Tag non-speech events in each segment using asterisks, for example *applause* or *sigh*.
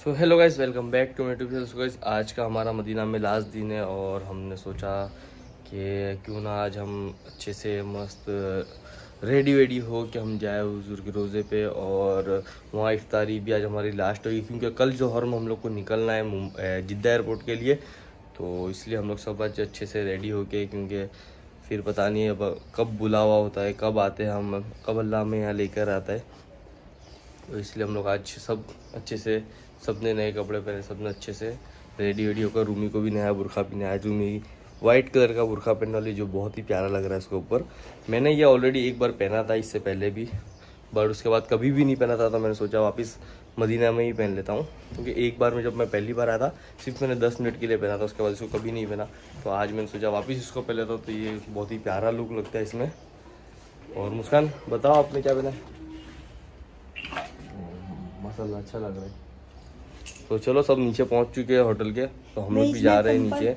So hello guys welcome back to channel guys आज का हमारा मदीना में लास्ट दिन है और हमने सोचा कि क्यों ना आज हम अच्छे से मस्त रेडी वेडी हो कि हम जाए हजूर के रोज़े पे और वहाँ इफ्तारी भी आज हमारी लास्ट होगी क्योंकि कल जोहर में हम लोग को निकलना है जिद्दा एयरपोर्ट के लिए। तो इसलिए हम लोग सब आज अच्छे से रेडी हो के क्योंकि फिर पता नहीं अब कब बुलावा होता है, कब आते हैं हम, कब अल्लाह में यहाँ लेकर आता है। तो इसलिए हम लोग आज सब अच्छे से सबने नए कपड़े पहने सबने अच्छे से रेडी वेडी होकर रूमी को भी नया बुरखा पहना आज रूमी वाइट कलर का बुरखा पहनने वाली जो बहुत ही प्यारा लग रहा है इसके ऊपर। मैंने ये ऑलरेडी एक बार पहना था, इससे पहले भी। बट उसके बाद कभी भी नहीं पहना था तो मैंने सोचा वापस मदीना में ही पहन लेता हूँ। क्योंकि एक बार में जब मैं पहली बार आया था, सिर्फ़ मैंने दस मिनट के लिए पहना था, उसके बाद इसको कभी नहीं पहना। तो आज मैंने सोचा वापस इसको पहन लेता हूँ तो ये बहुत ही प्यारा लुक लगता है इसमें। और मुस्कान, बताओ आपने क्या पहना अच्छा लग रहा है। तो चलो सब नीचे पहुँच चुके हैं होटल के। तो हम लोग भी जा रहे हैं नीचे।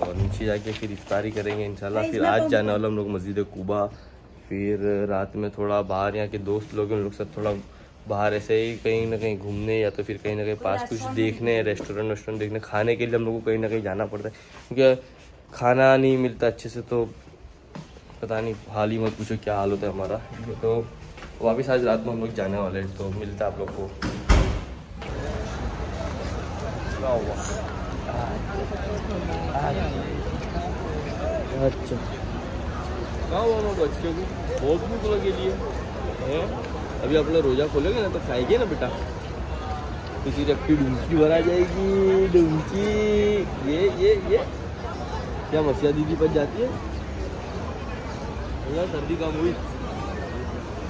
और नीचे जाके फिर इफ्तारी करेंगे इंशाल्लाह। फिर आज जाने वाला हम लोग मस्जिद कुबा। फिर रात में थोड़ा बाहर यहाँ के दोस्त लोग उन लोग सब थोड़ा बाहर ऐसे ही कहीं ना कहीं घूमने या तो फिर कहीं ना कहीं पास कुछ देखने रेस्टोरेंट वेस्टोरेंट देखने। खाने के लिए हम लोग को कहीं ना कहीं जाना पड़ता है। क्योंकि खाना नहीं मिलता अच्छे से तो पता नहीं हाल ही मत पूछो क्या हाल होता है हमारा। तो वापस आज रात में हम लोग जाने वाले हैं तो मिलता है आप लोग को। अच्छा। कहाँ हुआ बच्चों को? बहुत भूख लगी लिए अभी अपना रोजा खोलेंगे ना तो खाएँगे ना बेटा? किसी रखी डूंची भरा जाएगी डूंची ये ये ये। क्या मसिया दीदी बच जाती है? सर्दी कम हुई।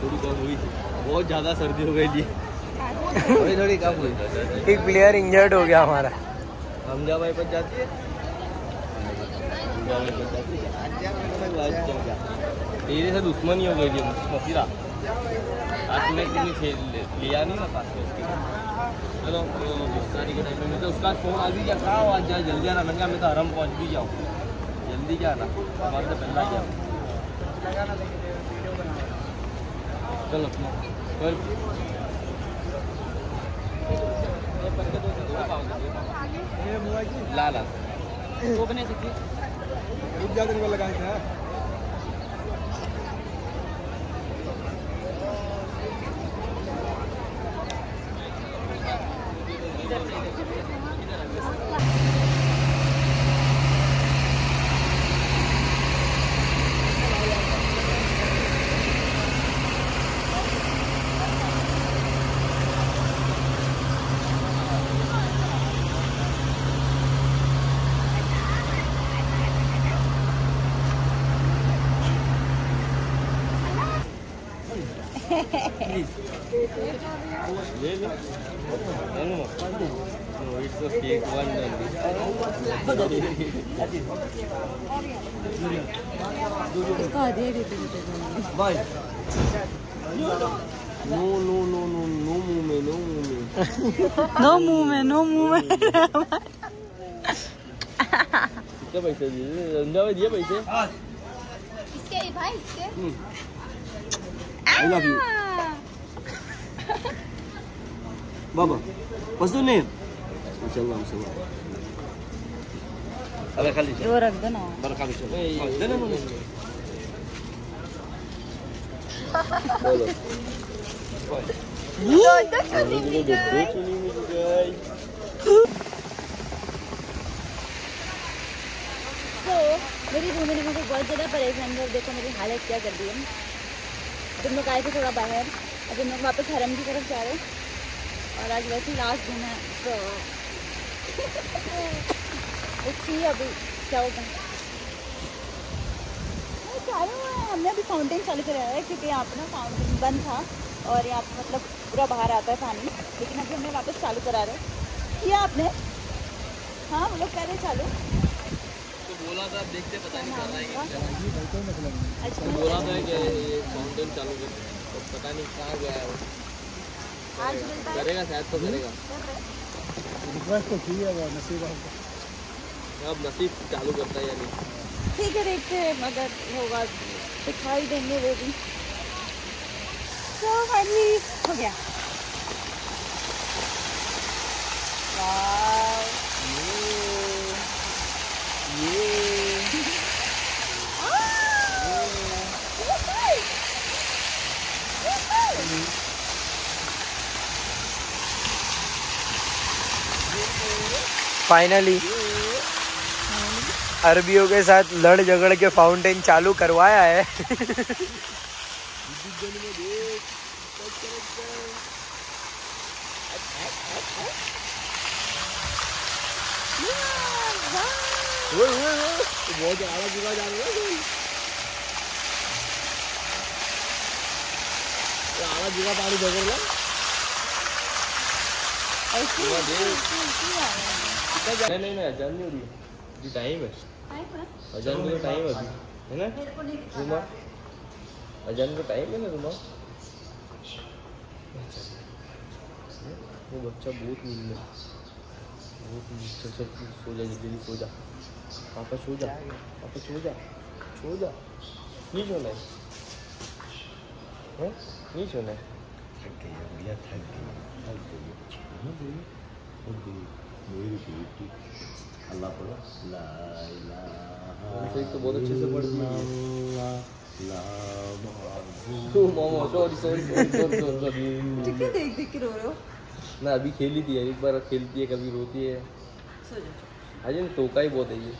थोड़ी कम हुई। बहुत ज़्यादा सर्दी हो गई थी। थोड़ी थोड़ी कम हुई। एक प्लेयर इंजर्ड हो गया हमारा। हमजा भाई बच जाती है। तेरे से दुश्मनी हो गई थी मसीरा। आज मैं कितनी लिया नहीं ना पास में उसकी चलो सारी के टाइम में तो उसका फ़ोन आ भी क्या कहा आज? जाए जल्दी आना मैंने कहा मैं तो आराम पहुँच भी जाऊँ। जल्दी क्या आना हमारे से पहला क्या चलो फिर ला ला वो बने सकती रुक जा दिन लगाए थे इसको आधे देते Vai. No, no, no, no, no मुँह में, no मुँह में. नो मुँह में नो मुँह में कितने पैसे दिए? रंजा भाई दिए पैसे? इसके भाई इसके I love you. बाबा बस नहीं चल रहा हूँ अबे खाली चल। वो रख दो ना। दे बोलो। तो मेरी रूमी ने मुझे बहुत ज़्यादा परेशान कर देखो मेरी हालत क्या कर दी है। तुम लोग आए थे थोड़ा बाहर। अब हम लोग वापस हरम की तरफ़ जा रहे हैं। और आज वैसे लास्ट दिन है तो देखिए अभी क्या होता है? चालू हमने अभी फाउंटेन चालू कराया है क्योंकि यहाँ पर ना फाउंटेन बंद था और यहाँ पे मतलब पूरा बाहर आता है पानी लेकिन अभी हमने वापस चालू करा रहे हैं। किया आपने? हाँ वो लोग कह रहे चालू। तो बोला था देखते पता नहीं चल रहा है अच्छा। बोला था कि ये फाउंटेन चालू कर तो पता नहीं कहाँ गया है वो। आज मिलता है। करेगा शायद तो करेगा। रिक्वेस्ट तो की है नसीब अब नसीब चालू करता है यानी ठीक है देखते हैं मगर होगा दिखाई देंगे वो भी। तो फाइनली हो गया। फाइनली अरबियों के साथ लड़ झगड़ के फाउंटेन चालू करवाया है। पानी नहीं नहीं नहीं अजान नहीं हो रही है। टाइम है। अजान का टाइम है अभी है ना? रुमा? अजान का टाइम है ना रुमा? वो बच्चा बहुत नींद में। बहुत नींद चल चल सो जा जल्दी सो जा। पापा सो जा। पापा सो जा। सो जा। नहीं सोना है। हैं? नहीं सोना है। सही तो बहुत अच्छे से पढ़ती है। *laughs* ओ मामा sorry sorry sorry sorry sorry क्यों देख देख के रो रहे हो। ना अभी खेली थी एक बार खेलती है कभी रोती है। सो जाओ अजय टोका ही बहुत है ये।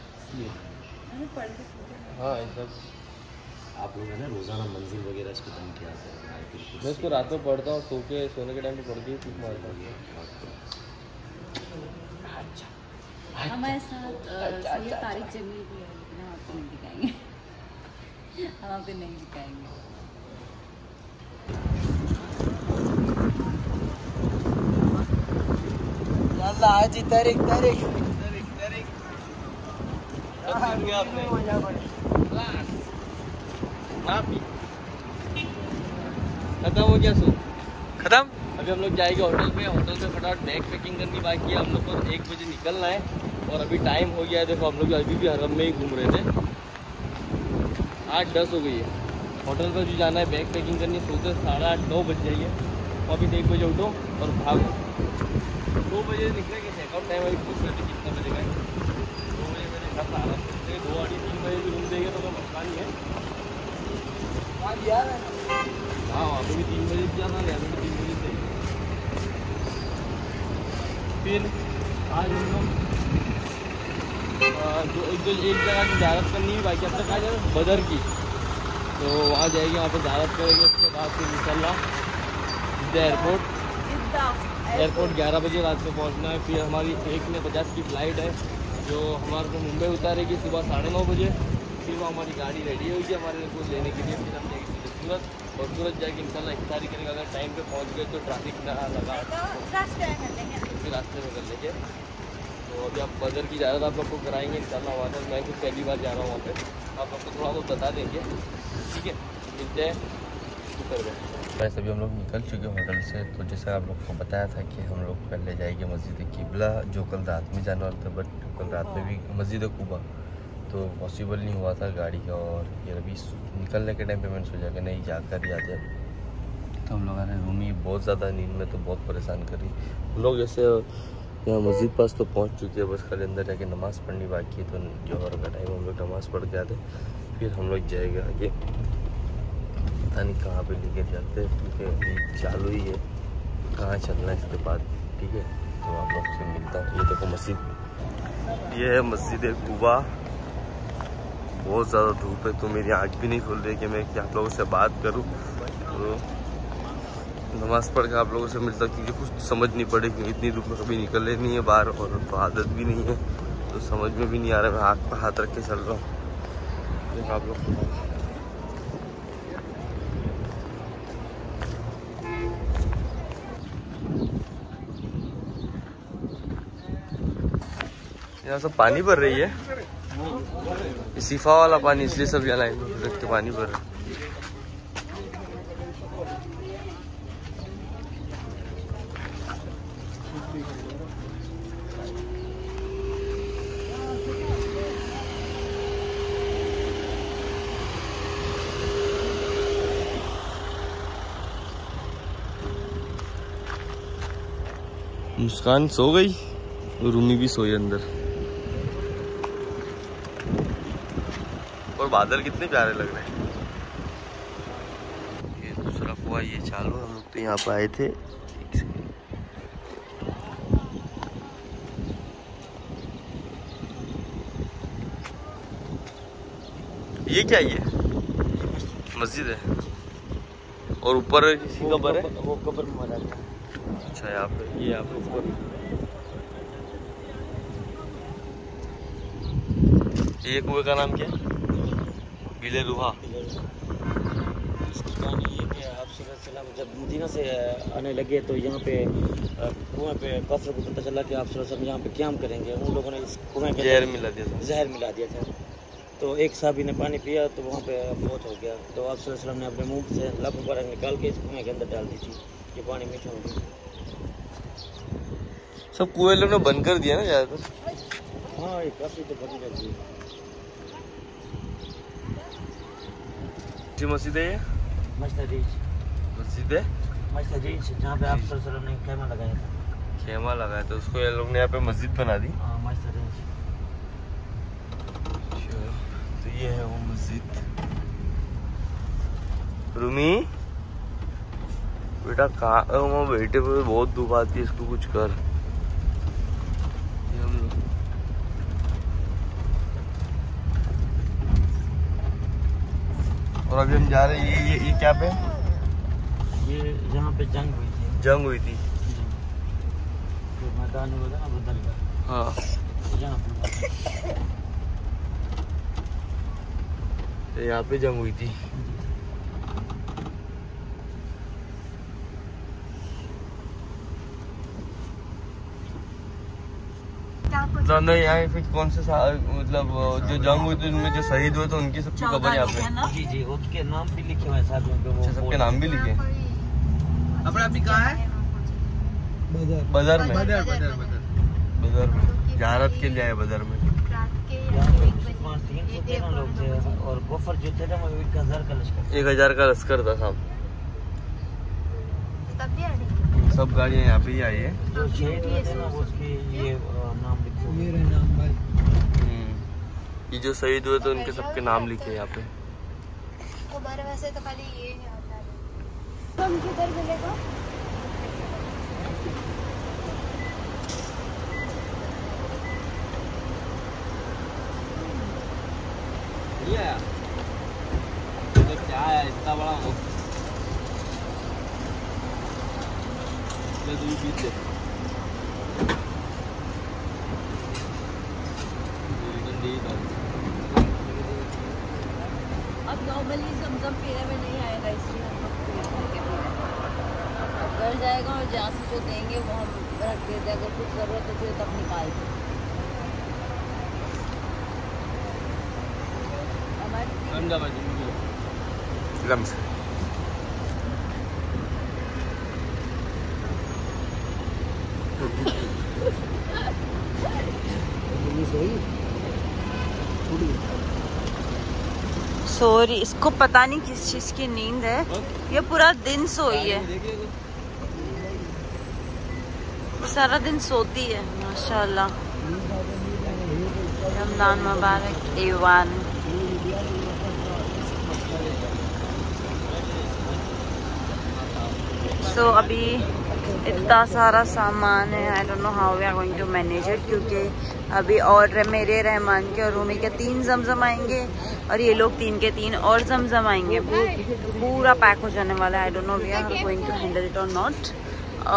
पढ़ सो। हाँ ऐसा आप लोग है ना रोज़ाना मंजिल वगैरह इसको बंद किया बिल्कुल मैं इसको रात में पढ़ता हूँ सो के सोने के टाइम पे पढ़ मारता हूँ। हमारे साथ अ, सैयद तारिक जमील भी है लेकिन हम आपको नहीं दिखाएँगे। *laughs* हम आपको नहीं दिखाएँगे। आज इधर एक इधर एक आपने माफ़ी। खत्म हो गया सो। खत्म? अभी हम लोग जाएँगे होटल पे होटल पे फटाफट बैग पैकिंग करनी बाकी है हम लोग को एक बजे निकलना है और अभी टाइम हो गया है। देखो, हम लोग अभी भी हरम में ही घूम रहे थे। आठ, दस हो गई है। होटल पर भी जाना है बैग पैकिंग करनी सोचते साढ़े आठ, नौ बज जाइए और अभी एक बजे उठो और भागो। दो बजे निकलेंगे चेकआउट टाइम अभी पूछ रहे थे कितना बजे का दो बजे कहा सारा सोचते दो तीन बजे भी रूम देंगे तो कोई मसला नहीं है। हाँ वहाँ पे भी तीन बजे तीन बजे से फिर आज हम लोग जो एक जो एक जगह की ज्यारत करनी है बाकी अब तक आ जाए बदर की। तो वहाँ जाएँगे वहाँ पे ज्यारत करेंगे उसके बाद फिर सीधे एयरपोर्ट। एयरपोर्ट ग्यारह बजे रात में पहुँचना है फिर हमारी एक ने पचास की फ़्लाइट है जो हमारे को मुंबई उतारेगी सुबह साढ़े नौ बजे फिर वो हमारी गाड़ी रेडी होगी हमारे को लेने के लिए फिर हम जाएँगे। सूरत और सूरत जाके इंशाल्लाह इफ्तारी करेंगे अगर टाइम पे पहुँच गए तो ट्रैफ़िक ना लगा। तो फिर रास्ते में कर लेंगे। तो अभी आप बदर की ज़्यादा आप लोग को कराएँगे इंशाल्लाह वहाँ पर मैं खुद पहली बार जा रहा हूँ वहाँ पर आप लोग को थोड़ा बहुत बता देंगे। ठीक है? मिलते हैं। शुक्र है। वैसे अभी हम लोग निकल चुके हैं होटल से तो जैसे आप लोग को बताया था कि हम लोग पहले जाएँगे मस्जिद किबला जो कल रात में जाना वाला था बट कल रात में भी मस्जिद कुबा तो पॉसिबल नहीं हुआ था गाड़ी का और ये अभी निकलने के टाइम पे मैंने सोचा कि नहीं जाकर ही आते तो हम लोग रहे रूमी बहुत ज़्यादा नींद में तो बहुत परेशान कर। हम लोग जैसे, यहाँ मस्जिद पास तो पहुँच चुके हैं, बस खाली अंदर जाके नमाज़ पढ़नी बाकी है तो जोहर का टाइम हम लोग नमाज़ पढ़ के आते फिर हम लोग जाएँगे आगे। पता नहीं कहाँ पे लेके जाते क्योंकि अभी चालू ही है। कहाँ चलना है इसके बाद, ठीक है। तो आप लोग से मिलता हूँ। ये देखो मस्जिद। ये है मस्जिद कुबा। बहुत ज़्यादा धूप है तो मेरी आँख भी नहीं खुल रही कि मैं आप लोगों से बात करूँ। तो नमाज़ पढ़ के आप लोगों से मिलता क्योंकि कुछ समझ नहीं पड़े क्योंकि इतनी धूप में कभी निकले नहीं है बाहर और तो आदत भी नहीं है तो समझ में भी नहीं आ रहा मैं आँख पर हाथ रख के चल रहा हूँ। आप लोग। यहाँ सब पानी भर रही है? ये वाला पानी, इसलिए सब रख के पानी हैं। मुस्कान सो गई रूमी भी सोई अंदर और बादल कितने प्यारे लग रहे हैं। ये दूसरा कुआ ये चालू हम लोग तो यहाँ पर आए थे। ये क्या ये? मस्जिद है। और ऊपर किसी कब्र है? वो कब्र महाराज अच्छा यहाँ पे। ये यहाँ पे ऊपर। ये कुएँ का नाम क्या है? गीले रुहा इसकी कहानी ये कि आप सल्लम जब मदीना से आने लगे तो यहाँ पे कुएँ पे कफर को पता चला कि आप सल्लम यहाँ पे क्याम करेंगे। उन लोगों ने इस कुएँ के जहर मिला दिया था। जहर मिला दिया था। तो एक साहबी ने पानी पिया तो वहाँ पे फौत हो गया। तो आप वसल्लम ने अपने मुँह से लब मुबारक निकाल के इस कुएँ के अंदर डाल दी थी ये पानी मीठा हो गया। सब कुएँ लोग ने बंद कर दिया ना ज़्यादातर? हाँ ये काफ़ी तो बड़ी लगी है जी मस्जिद है? ये मस्जिद? मस्जिद है मस्जिद जहाँ पे आप वसल्लम ने कैमा लगाया था। खेमा लगाया तो उसको ये लोग ने यहाँ पे मस्जिद बना दी। हाँ मस्जिद तो ये है वो मस्जिद। रूमी? बेटा कहाँ बैठे हुए बहुत धूप आती है इसको कुछ कर। ये हम लोग- और अभी हम जा रहे हैं ये ये, ये क्या पे? ये जहाँ पे जंग हुई थी। जंग हुई थी। तो मैदान हुआ था ना बदल का। हाँ। यहाँ पे तो यहाँ पे जंग हुई थी। तो अंदर यहाँ फिर कौन से मतलब जो जंग हुई थी उनमें जो शहीद हुए थे उनकी सबकी खबर यहाँ पे। जी जी उसके नाम भी लिखे हुए साथ में अच्छा सबके नाम भी लिखे अपना अभी कहाँ है? बदर में। बदर में। जहारत के लिए आए बदर में। यहाँ पे मुसलमान तीन सौ तेरह लोग थे और गोफर जो थे ना वो एक हज़ार का लश्कर एक हज़ार का लश्कर था साहब। सब गाड़ियाँ यहाँ पे ही आई है। जो शहीद ना वो ये नाम लिखे हुए नाम भाई हम्म। ये जो शहीद हुए थे उनके सबके नाम लिखे यहाँ पे। हमारे वैसे तो खाली ये हम किधर मिलेगा क्या है इतना बड़ा हो पीछे अब नॉर्मली जमजम पीने में नहीं आएगा इसलिए हम लोग पेट भर के पी रहे हैं अब घर जाएगा और जहाँ से जो देंगे वो हम रख देते हैं। अगर कुछ ज़रूरत होती है तब निकाल लम्स *laughs* सॉरी इसको पता नहीं किस चीज़ की नींद है। ये पूरा दिन सोई है। सारा दिन सोती है माशाल्लाह। रमज़ान मुबारक ईवान सो अभी इतना सारा सामान है I don't know how we are going to manage it क्योंकि अभी और मेरे रहमान के और रूमी के तीन जमजम आएँगे और ये लोग तीन के तीन और जमजम आएँगे। पूरा पैक हो जाने वाला है I don't know we are going to handle it और नॉट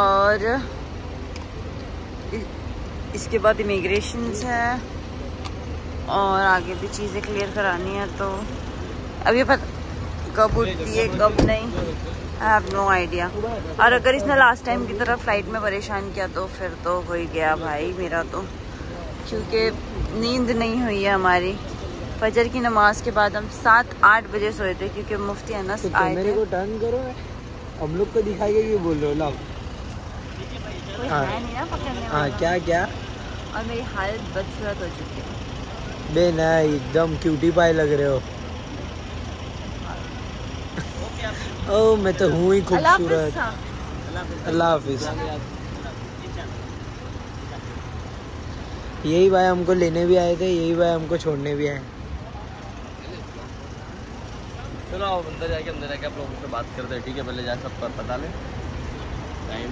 और इसके बाद इमिग्रेशन है और आगे भी चीज़ें क्लियर करानी है तो अभी पता कब उठती है कब नहीं आई हैव नो आइडिया और अगर इसने लास्ट टाइम की तरह फ़्लाइट में परेशान किया तो फिर तो हो ही गया भाई मेरा तो। क्योंकि नींद नहीं हुई है हमारी। फजर की नमाज़ के बाद हम सात आठ बजे सोए थे क्योंकि मुफ्ती अनस तो आए थे। को टर्न करो। हम लोग को दिखाइए ये बोल रहे हो लाओ। हाँ। ना हाँ क्या क्या? और मेरी हालत बदसूरत हो चुकी है। बे एकदम क्यूटी पाई लग रहे हो। ओ मैं तो हूँ ही खूबसूरत। अल्लाह हाफिज। यही भाई हमको लेने भी आए थे यही भाई हमको छोड़ने भी आए। चलो आप अंदर जाके अंदर जाके आप लोगों से बात करते हैं ठीक है? पहले जाए सब पर पता लें। टाइम